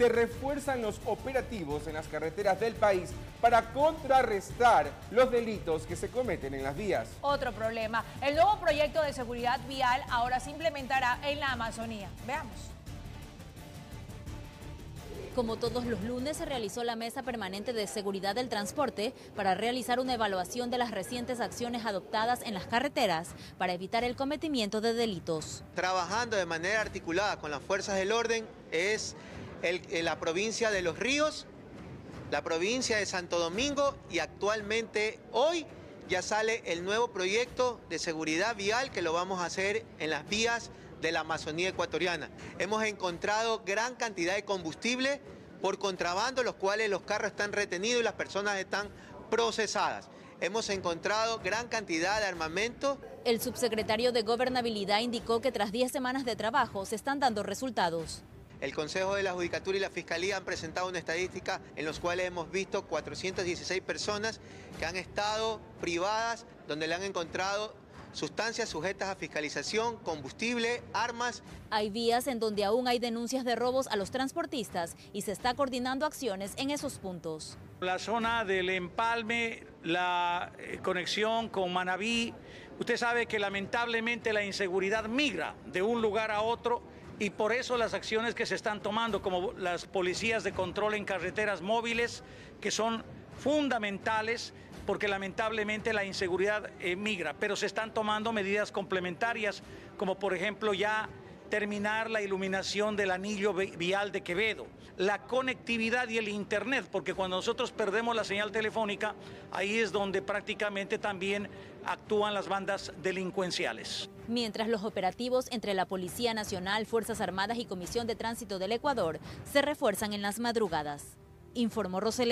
se refuerzan los operativos en las carreteras del país para contrarrestar los delitos que se cometen en las vías. Otro problema, el nuevo proyecto de seguridad vial ahora se implementará en la Amazonía. Veamos. Como todos los lunes, se realizó la Mesa Permanente de Seguridad del Transporte para realizar una evaluación de las recientes acciones adoptadas en las carreteras para evitar el cometimiento de delitos. Trabajando de manera articulada con las fuerzas del orden es la provincia de Los Ríos, la provincia de Santo Domingo y actualmente hoy ya sale el nuevo proyecto de seguridad vial que lo vamos a hacer en las vías de la Amazonía ecuatoriana. Hemos encontrado gran cantidad de combustible por contrabando, los cuales los carros están retenidos y las personas están procesadas. Hemos encontrado gran cantidad de armamento. El subsecretario de Gobernabilidad indicó que tras 10 semanas de trabajo se están dando resultados. El Consejo de la Judicatura y la Fiscalía han presentado una estadística en los cuales hemos visto 416 personas que han estado privadas, donde le han encontrado sustancias sujetas a fiscalización, combustible, armas. Hay vías en donde aún hay denuncias de robos a los transportistas y se está coordinando acciones en esos puntos. La zona del empalme, la eh, conexión con Manabí, usted sabe que lamentablemente la inseguridad migra de un lugar a otro y por eso las acciones que se están tomando, como las policías de control en carreteras móviles, que son fundamentales, porque lamentablemente la inseguridad migra, pero se están tomando medidas complementarias, como por ejemplo ya terminar la iluminación del anillo vial de Quevedo, la conectividad y el Internet, porque cuando nosotros perdemos la señal telefónica, ahí es donde prácticamente también actúan las bandas delincuenciales. Mientras los operativos entre la Policía Nacional, Fuerzas Armadas y Comisión de Tránsito del Ecuador se refuerzan en las madrugadas. Informó Roselena.